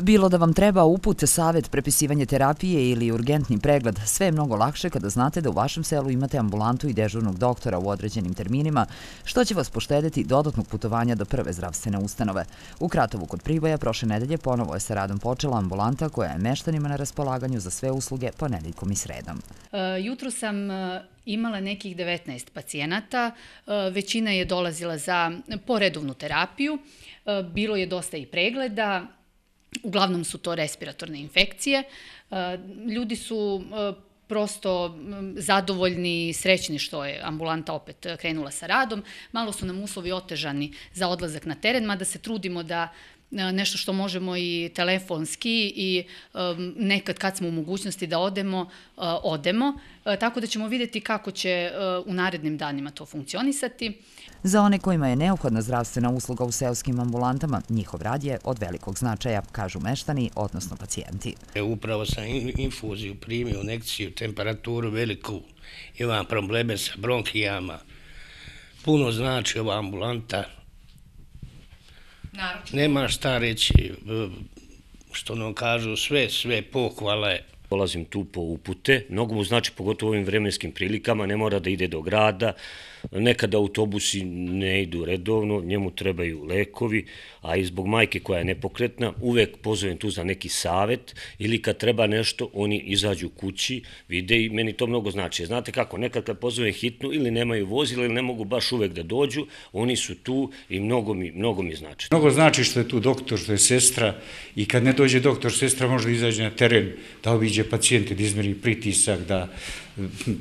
Bilo da vam treba uput, savet, prepisivanje terapije ili urgentni pregled, sve je mnogo lakše kada znate da u vašem selu imate ambulantu i dežurnog doktora u određenim terminima, što će vas poštedeti dodatnog putovanja do prve zdravstvene ustanove. U Kratovu kod Priboja prošle nedelje ponovo je sa radom počela ambulanta koja je meštanima na raspolaganju za sve usluge ponedeljkom i sredom. E, jutro sam e, imala nekih 19 pacijenata, e, većina je dolazila za poredovnu terapiju, bilo je dosta i pregleda, Uglavnom su to respiratorne infekcije. E, ljudi su e, prosto zadovoljni srećni što je ambulanta opet krenula sa radom. Malo su nam uslovi otežani za odlazak na teren, mada se trudimo da nešto što možemo i telefonski i nekad kad smo u mogućnosti da odemo, odemo. Tako da ćemo videti kako će u narednim danima to funkcionisati. Za one kojima je neophodna zdravstvena usluga u seoskim ambulantama, njihov rad je od velikog značaja, kažu meštani, odnosno pacijenti. E, upravo sam infuziju primio, nekciju, temperaturu veliku, imam probleme sa bronhijama, puno znači ova ambulanta, nema šta reći, što nam kažu, sve, sve pohvale. Dolazim tu po upute, mnogo mu znači pogotovo ovim vremenskim prilikama, ne mora da ide do grada, nekada autobusi ne idu redovno, njemu trebaju lekovi, a i zbog majke koja je nepokretna, uvek pozovem tu za neki savet ili kad treba nešto, oni izađu kući, vide i meni to mnogo znači. Znate kako, nekad kad pozovem hitnu ili nemaju vozila ili ne mogu baš uvek da dođu, oni su tu i mnogo mi, mnogo mi znači. Mnogo znači što je tu doktor, što je sestra i kad ne dođe doktor, sestra može da izađe na teren, da obiđe pacijente, da izmeri pritisak, da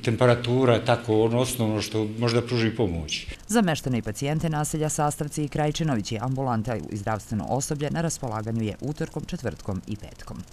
temperatura, tako ono osnovno što možda pruži pomoć. Za meštane i pacijente naselja Sastavci i Krajčinovići ambulanta i zdravstveno osoblje na raspolaganju je utorkom, četvrtkom i petkom.